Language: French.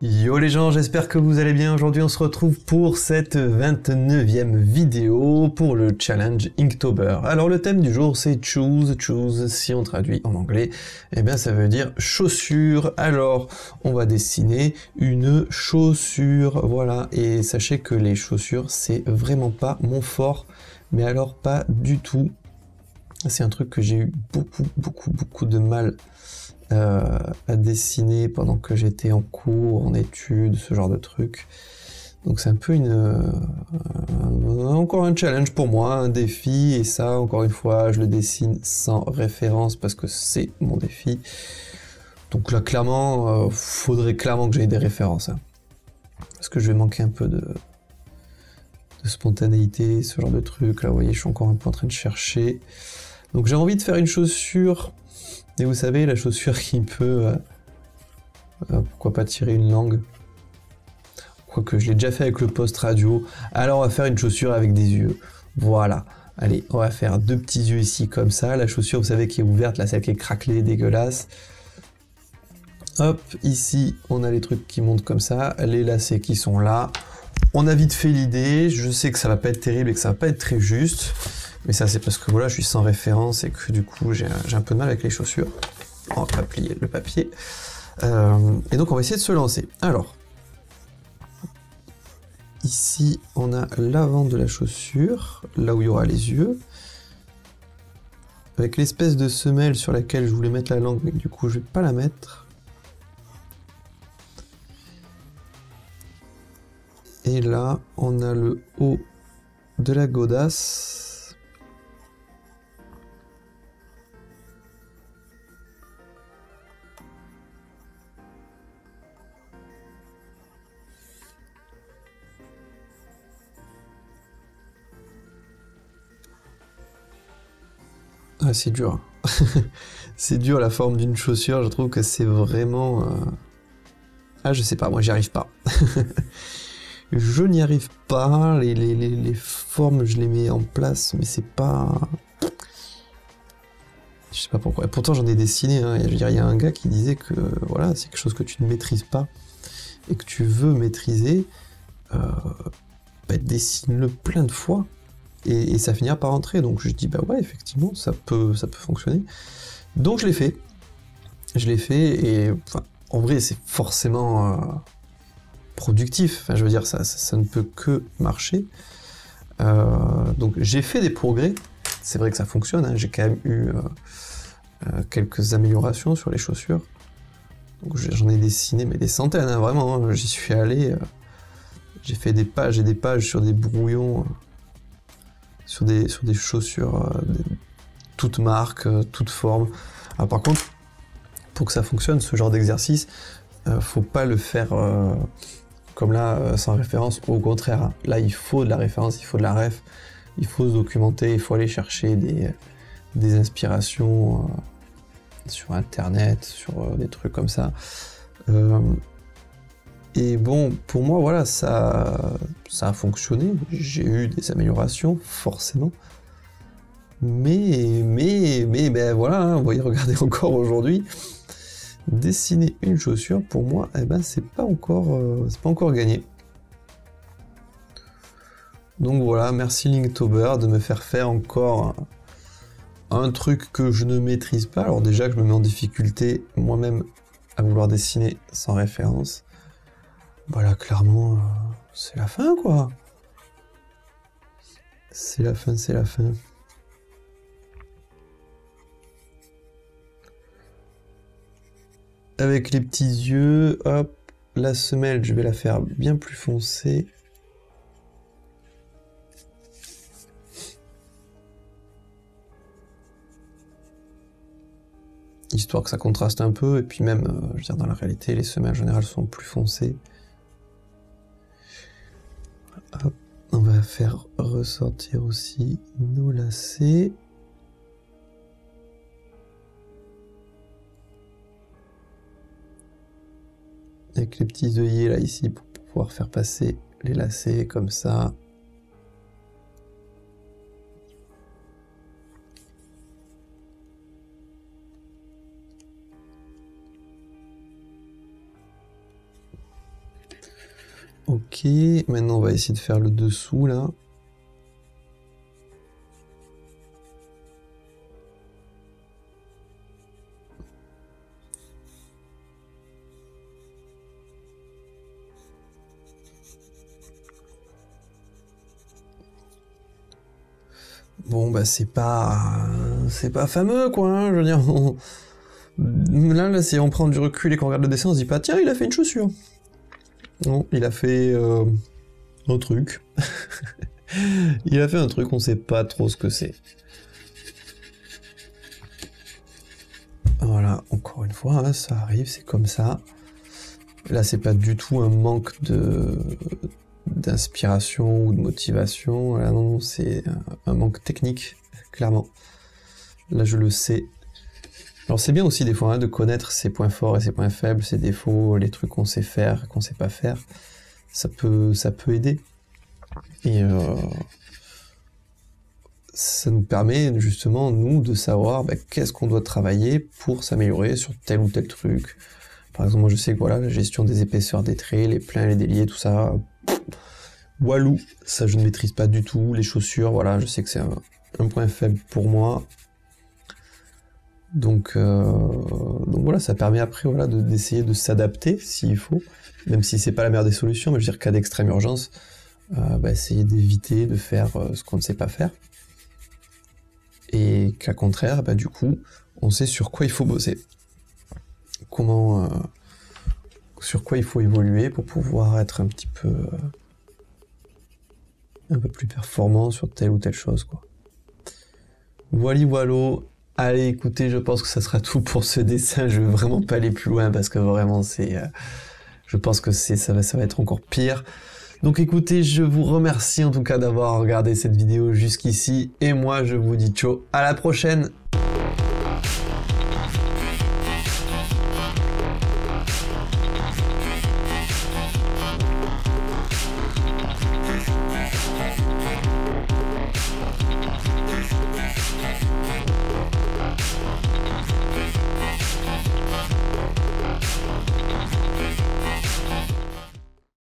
Yo les gens, j'espère que vous allez bien. Aujourd'hui, on se retrouve pour cette 29e vidéo pour le challenge Inktober. Alors le thème du jour, c'est choose, choose. Si on traduit en anglais, eh bien ça veut dire chaussure. Alors, on va dessiner une chaussure. Voilà. Et sachez que les chaussures, c'est vraiment pas mon fort. Mais alors pas du tout. C'est un truc que j'ai eu beaucoup, beaucoup, beaucoup de mal euh, à dessiner pendant que j'étais en cours, en études, ce genre de truc. Donc c'est un peu une euh, encore un challenge pour moi, un défi, et ça, encore une fois, je le dessine sans référence parce que c'est mon défi. Donc là, clairement, euh, faudrait clairement que j'aie des références. Hein. Parce que je vais manquer un peu de, de spontanéité, ce genre de truc. Là, vous voyez, je suis encore un peu en train de chercher. Donc j'ai envie de faire une chaussure et vous savez, la chaussure qui peut... Euh, euh, pourquoi pas tirer une langue Quoique je l'ai déjà fait avec le post radio. Alors on va faire une chaussure avec des yeux. Voilà. Allez, on va faire deux petits yeux ici comme ça. La chaussure, vous savez, qui est ouverte, là, celle qui est craquelée, dégueulasse. Hop, ici, on a les trucs qui montent comme ça. Les lacets qui sont là. On a vite fait l'idée. Je sais que ça va pas être terrible et que ça va pas être très juste. Mais ça, c'est parce que voilà, je suis sans référence et que du coup, j'ai un peu de mal avec les chaussures. On va plier le papier. Euh, et donc, on va essayer de se lancer. Alors, ici, on a l'avant de la chaussure, là où il y aura les yeux. Avec l'espèce de semelle sur laquelle je voulais mettre la langue, mais du coup, je vais pas la mettre. Et là, on a le haut de la godasse Ah, c'est dur. c'est dur la forme d'une chaussure, je trouve que c'est vraiment... Euh, ah, je sais pas, moi j'y arrive pas. je n'y arrive pas, les, les, formes je les mets en place, mais c'est pas... Je sais pas pourquoi. Pourtant j'en ai dessiné, hein. je veux il y a un gars qui disait que voilà, c'est quelque chose que tu ne maîtrises pas et que tu veux maîtriser, euh, bah, dessine-le plein de fois et, ça finira par rentrer. Donc je dis bah ouais effectivement ça peut ça peut fonctionner. Donc je l'ai fait. Je l'ai fait et en vrai c'est forcément euh, productif. Enfin je veux dire ça, ça, ne peut que marcher. Euh, donc j'ai fait des progrès. C'est vrai que ça fonctionne. Hein. J'ai quand même eu euh, quelques améliorations sur les chaussures. Donc j'en ai dessiné mais des centaines hein, vraiment. Hein. J'y suis allé. j'ai fait des pages et des pages sur des brouillons sur des, sur des chaussures, euh, toutes marques, euh, toutes formes. Alors, par contre, pour que ça fonctionne, ce genre d'exercice, euh, faut pas le faire comme là, sans référence. Au contraire, hein. là, il faut de la référence, il faut de la ref, il faut se documenter, il faut aller chercher des inspirations sur Internet, sur des trucs comme ça. Et bon, pour moi, voilà, ça, a fonctionné. J'ai eu des améliorations, forcément. Mais, mais, mais, ben voilà, hein, vous voyez, regardez encore aujourd'hui. Dessiner une chaussure, pour moi, eh ben, c'est pas encore, euh, c'est pas encore gagné. Donc voilà, merci Linktober de me faire faire encore un, truc que je ne maîtrise pas. Alors déjà je me mets en difficulté moi-même à vouloir dessiner sans référence. Voilà, clairement, euh, c'est la fin, quoi. C'est la fin, c'est la fin. Avec les petits yeux, hop, la semelle, je vais la faire bien plus foncée. Histoire que ça contraste un peu, et puis même, euh, je veux dire, dans la réalité, les semelles en général sont plus foncées faire ressortir aussi nos lacets. Avec les petits œillets là ici pour pouvoir faire passer les lacets comme ça. Ok, maintenant on va essayer de faire le dessous là. Bon bah c'est pas c'est pas fameux quoi, hein, je veux dire. Là, là, si on prend du recul et qu'on regarde le dessin, on se dit pas tiens il a fait une chaussure. Non, il a fait euh, un truc. il a fait un truc, on sait pas trop ce que c'est. Voilà, encore une fois, hein, ça arrive, c'est comme ça. Là, c'est pas du tout un manque de d'inspiration ou de motivation. Là, non, c'est un manque technique, clairement. Là, je le sais. Alors, c'est bien aussi des fois hein, de connaître ses points forts et ses points faibles, ses défauts, les trucs qu'on sait faire, qu'on sait pas faire. Ça peut, ça peut aider. Et euh, ça nous permet justement, nous, de savoir bah, qu'est-ce qu'on doit travailler pour s'améliorer sur tel ou tel truc. Par exemple, moi je sais que voilà, la gestion des épaisseurs des traits, les pleins, les déliés, tout ça, Walou, ça je ne maîtrise pas du tout. Les chaussures, voilà, je sais que c'est un, point faible pour moi. Donc, euh, donc voilà, ça permet après voilà, d'essayer de, s'adapter s'il faut, même si c'est pas la meilleure des solutions, mais je veux dire, cas d'extrême urgence, euh, bah, essayer d'éviter de faire euh, ce qu'on ne sait pas faire. Et qu'à contraire, bah, du coup, on sait sur quoi il faut bosser. Comment, sur quoi il faut évoluer pour pouvoir être un petit peu un peu plus performant sur telle ou telle chose, quoi. Voilà, voilà. Allez, écoutez, je pense que ça sera tout pour ce dessin. Je vais vraiment pas aller plus loin parce que vraiment, c'est, euh, je pense que c'est, ça va, ça va être encore pire. Donc écoutez, je vous remercie en tout cas d'avoir regardé cette vidéo jusqu'ici et moi je vous dis ciao, à la prochaine